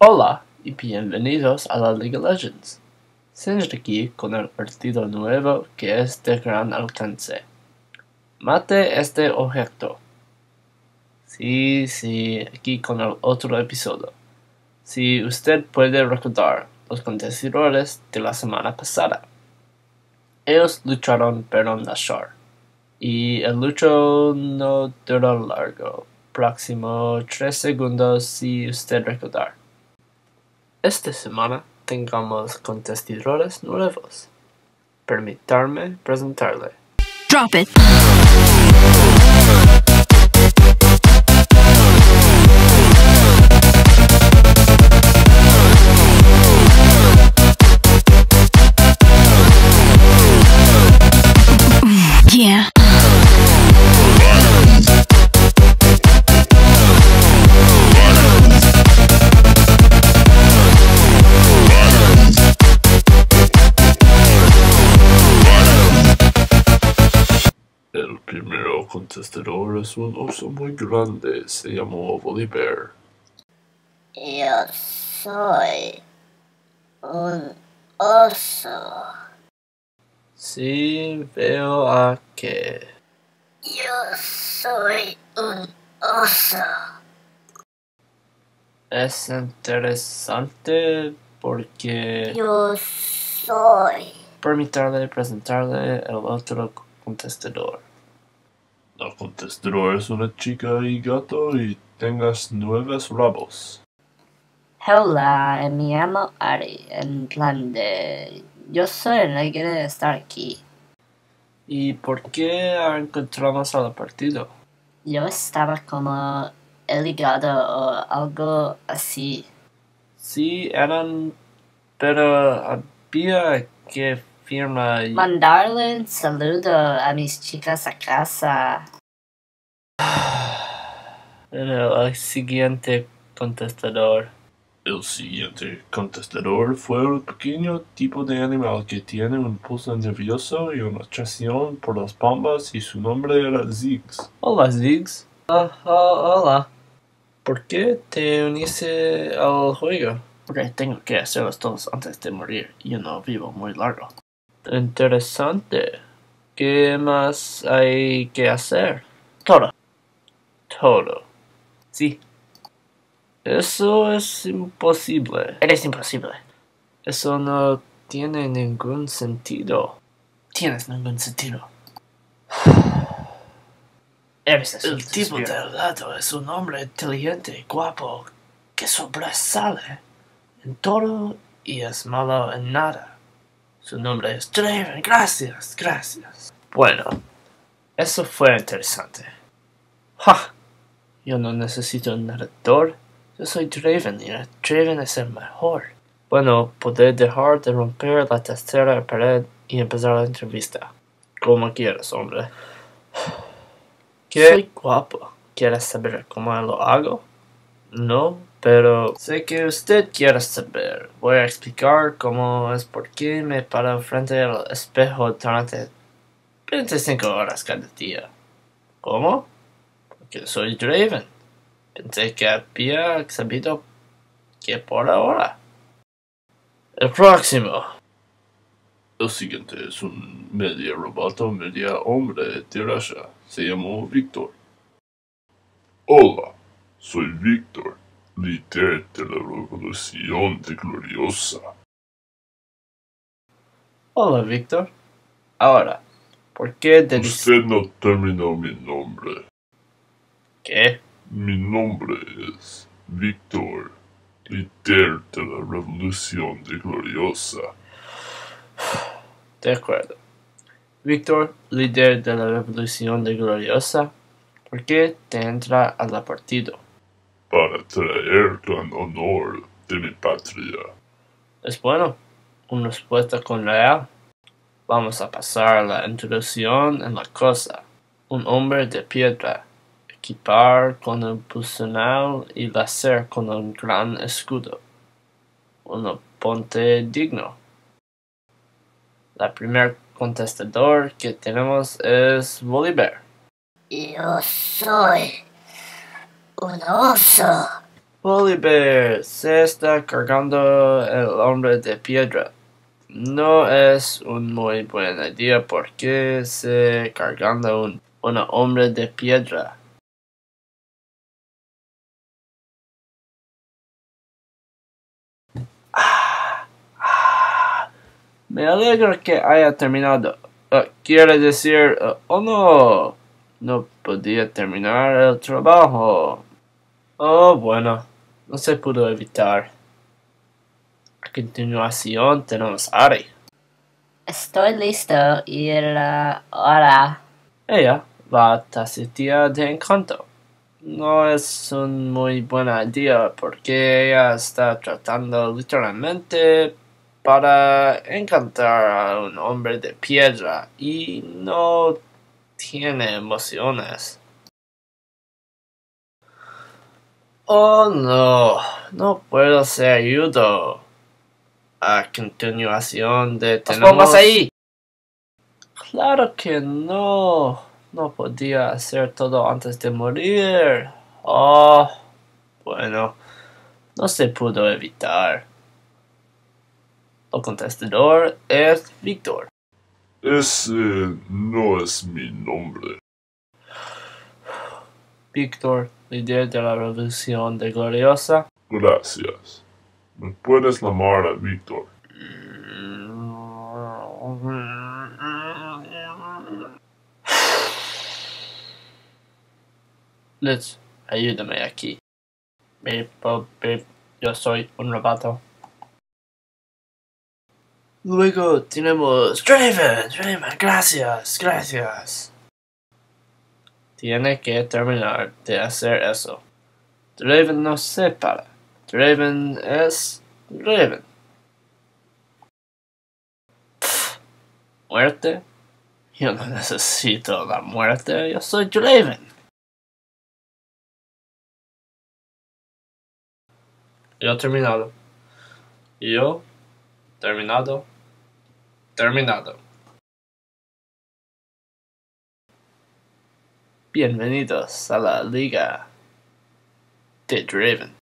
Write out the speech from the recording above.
Hola y bienvenidos a la League of Legends. Sindri aquí con el partido nuevo que es de gran alcance. Mate este objeto. Sí, sí, aquí con el otro episodio. Si usted puede recordar los acontecedores de la semana pasada. Ellos lucharon pero Nashar. Y el lucho no duró largo. Próximo 3 segundos si usted recordar. Esta semana tengamos contestadores nuevos. Permitarme presentarle. Drop it. Primer contestador es un oso muy grande, se llamó Bolívar. Yo soy un oso. Sí, veo a que... Yo soy un oso. Es interesante porque... Yo soy. Permitirle presentarle el otro contestador. Contestador es una chica y gato y tengas nueve rabos. Hola, me llamo Ari, en plan de... Yo soy alegre de estar aquí. ¿Y por qué encontramos al partido? Yo estaba como ligado o algo así. Sí, eran... Pero había que firma... y- Mandarle un saludo a mis chicas a casa. Era el siguiente contestador. El siguiente contestador fue el pequeño tipo de animal que tiene un pulso nervioso y una atracción por las palmas y su nombre era Ziggs. Hola, Ziggs. Ah, ah, hola. ¿Por qué te uniste al juego? Porque tengo que hacerlos todos antes de morir y yo no vivo muy largo. Interesante. ¿Qué más hay que hacer? Todo. Todo. Sí. Eso es imposible. Eres imposible. Eso no tiene ningún sentido. Tienes ningún sentido. Eres El tipo del gato es un hombre inteligente, guapo, que sobresale en todo y es malo en nada. Su nombre es Draven. Gracias, gracias. Bueno, eso fue interesante. ¡Ja! Yo no necesito un narrador. Yo soy Draven y Draven es el mejor. Bueno, poder dejar de romper la tercera pared y empezar la entrevista. Como quieras, hombre. ¿Qué? Soy guapo. ¿Quieres saber cómo lo hago? No, pero sé que usted quiere saber. Voy a explicar cómo es por qué me paro frente al espejo durante 25 horas cada día. ¿Cómo? Porque soy Draven. Pensé que había sabido que por ahora. El próximo. El siguiente es un media roboto, media hombre de raza. Se llamó Víctor. Hola, soy Víctor, líder de la Revolución de Gloriosa. Hola, Víctor. Ahora, ¿por qué te Usted no terminó mi nombre. qué? Mi nombre es Víctor, líder de la Revolución de Gloriosa. De acuerdo. Víctor, líder de la Revolución de Gloriosa, ¿por qué te entra a la partido? Para traer gran honor de mi patria. Es bueno. Una respuesta con real. Vamos a pasar a la introducción en la cosa. Un hombre de piedra. Equipar con un personal y láser con un gran escudo. Un ponte digno. La primer contestador que tenemos es Bolívar. Yo soy un oso. Polybear se está cargando el hombre de piedra. No es un muy buena idea porque se cargando un, un hombre de piedra. Me alegro que haya terminado. Ah, quiere decir, ah, oh no, no podía terminar el trabajo. Oh, bueno, no se pudo evitar. A continuación tenemos a Ari. Estoy listo y era hora. Ella va a Tacitia de Encanto. No es una muy buena idea porque ella está tratando literalmente para encantar a un hombre de piedra y no tiene emociones. Oh no, no puedo ser ayudo. A continuación de tenemos... ahí! Claro que no. No podía hacer todo antes de morir. Oh, bueno, no se pudo evitar. El contestador es Víctor. Ese no es mi nombre. Víctor, líder de la revolución de Gloriosa. Gracias. Me puedes llamar a Víctor. Liz, ayúdame aquí. Boop, beep. Yo soy un roboto. Luego tenemos Draven. Draven, gracias, gracias. Tiene que terminar de hacer eso. Draven no se para. Draven es Draven. ¿Muerte? Yo no necesito la muerte, yo soy Draven. Yo terminado. Yo terminado. Terminado. Bienvenidos a la Liga de Draven.